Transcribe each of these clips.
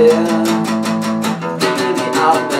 dear In the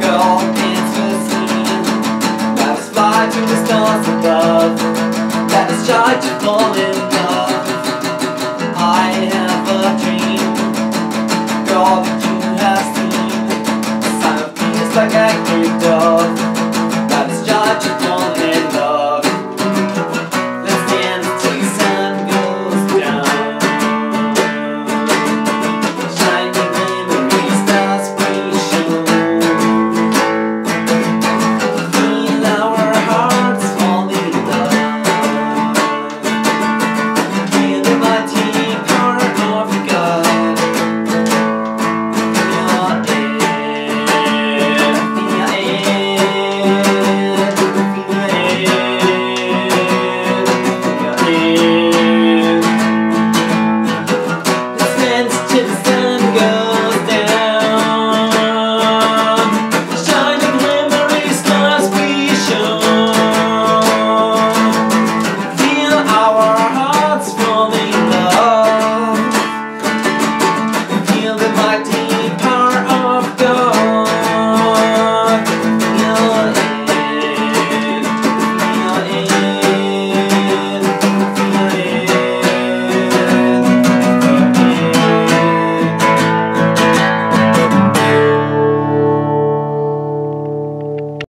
girl. Let us fly to the stars above. Let us try to fall in love. I have a dream, you have sign like a great. power.